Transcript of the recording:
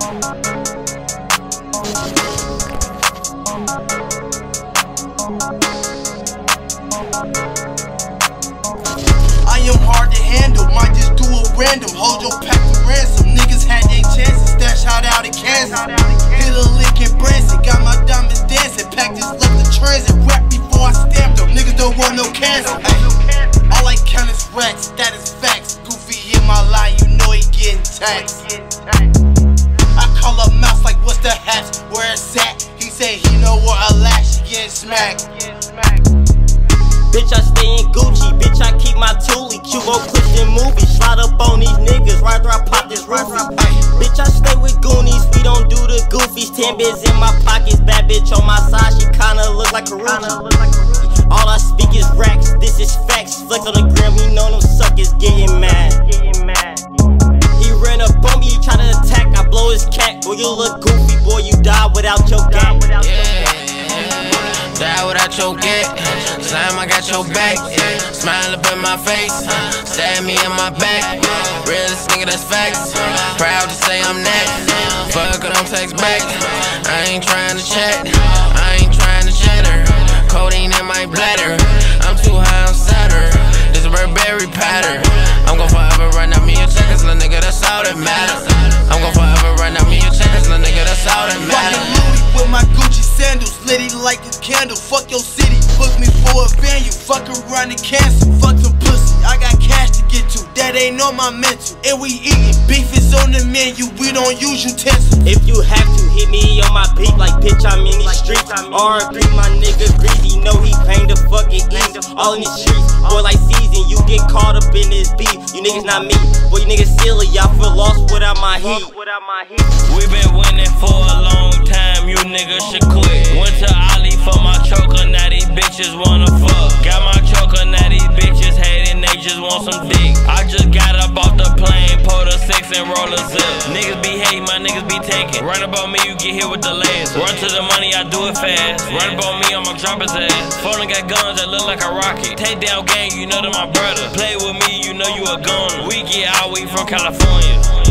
I am hard to handle, might just do a random. Hold your pack for ransom. Niggas had their chances, stash out out in Kansas. Hit a lick in Branson, got my diamonds dancing. Pack just left the transit, rap before I stamped them. Niggas don't want no cancer. Ay. All I count is racks, that is facts. Goofy in my line, you know he getting taxed. Call up mouse like what's the hatch, where it's at. He said he know where I lash, she getting smacked. Bitch, I stay in Gucci. Bitch, I keep my toolie. Cubo pushing movies. Slide up on these niggas. Right after I pop this roofie. Bitch, I stay with Goonies. We don't do the goofies. Ten bits in my pockets. Bad bitch on my side. She kinda look like Karrueche. All I speak is racks. This is facts. Flex on the gram. He know them suckers getting mad. He ran up on me. He try to you look goofy. Boy, you die without your gang. Die without your get. Slime, I got your back. Smile up in my face. Stab me in my back. Realest nigga, that's facts. Proud to say I'm next. Fuck it, I'm text back. I ain't trying to chat. I ain't like a candle. Fuck your city, book me for a venue. Fuck around and cancel. Fuck some pussy, I got cash to get to. That ain't on my mental. And we eatin', beef is on the menu. We don't use utensils. If you have to hit me on my beat like bitch, I'm in these streets. I'm R3, my nigga greasy, know he pain the fucking east. All in these streets, boy, like season, you get caught up in this beef. You niggas not me, boy, you niggas silly. Y'all feel lost without my heat. We been winning for a long time, you niggas should quit. Went to just want some dick. I just got up off the plane, pulled a six and roll a zip. Niggas be hating, my niggas be taking. Run on me, you get hit with the legs. Run to the money, I do it fast. Run on me, I'ma drop his ass. Phone got guns that look like a rocket. Take down gang, you know that my brother. Play with me, you know you a gun. We get out, we from California.